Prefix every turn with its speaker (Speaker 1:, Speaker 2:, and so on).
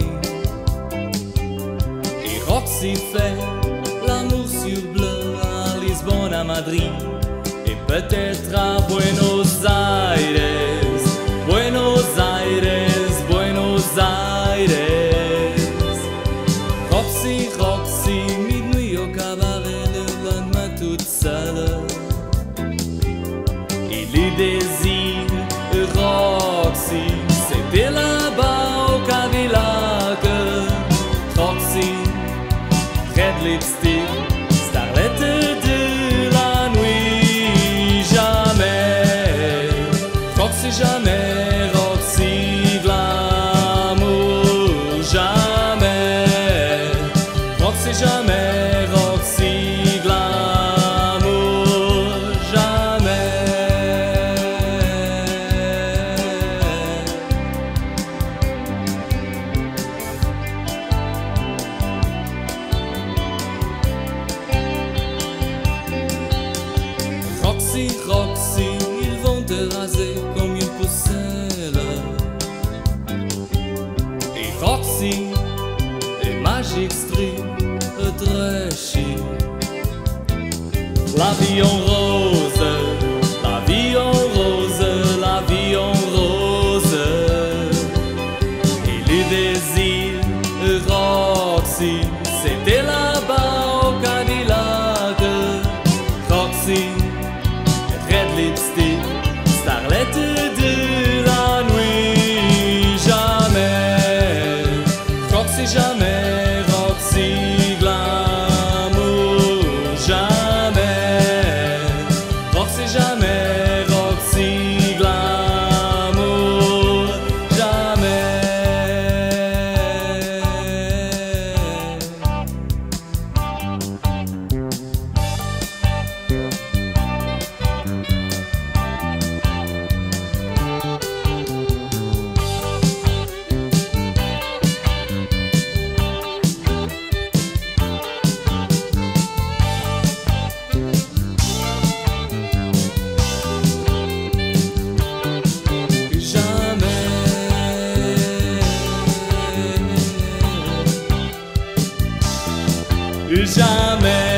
Speaker 1: Et Roxy fait l'amour sur bleu à Lisbonne, à Madrid, et peut-être à Roxy, Roxy, ils vont te raser comme une pousselle. Et Foxy, et Magic Street, très chic. L'avion rose. red lipstick. Starlette jamais.